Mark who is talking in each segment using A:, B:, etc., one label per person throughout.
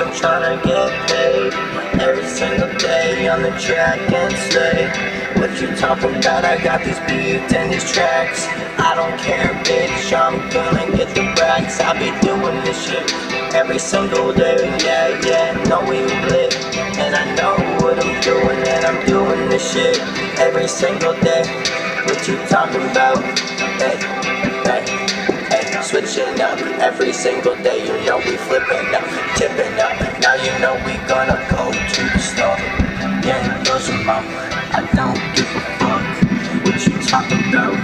A: I'm trying to get paid every single day on the track and slay. What you talking about? I got these beats and these tracks. I don't care, bitch. I'm gonna get the racks. I be doing this shit every single day. Yeah, yeah, no we lit, and I know what I'm doing, and I'm doing this shit every single day. What you talking about? Hey, every single day. You know we flipping up, tipping up. Now you know we gonna go to the store. Yeah, those are my. I don't give a fuck what you talking about.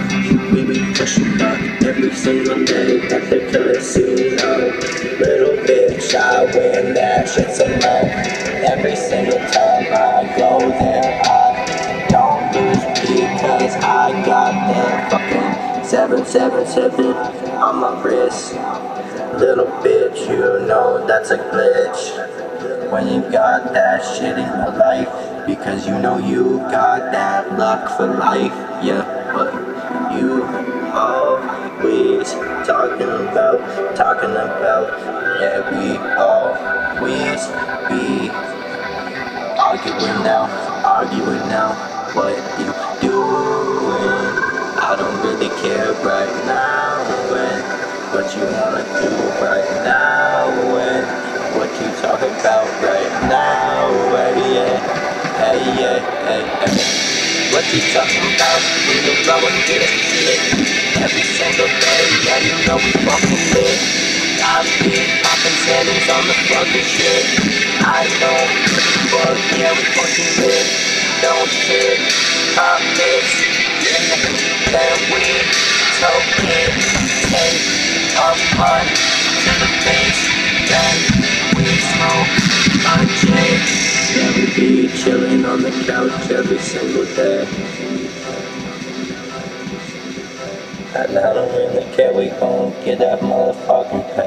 A: We be pushing up every single day at the casino. Little bitch, I win that shit more. Every single time I go there, I don't lose because I got that fucking. 777 on my wrist. Little bitch, you know that's a glitch. When you got that shit in your life, because you know you got that luck for life. Yeah, but you always talking about, talking about, yeah, we always be arguing now, arguing now, but you what you talking about? We go and get it shit every single day yeah you know we fucking lit. I be popping settings on the fucking shit. I know but yeah we fucking lit. Don't shit pop this. That we token take a punt to the face chilling on the couch every single day. And I don't really care we gon' get that motherfucking pay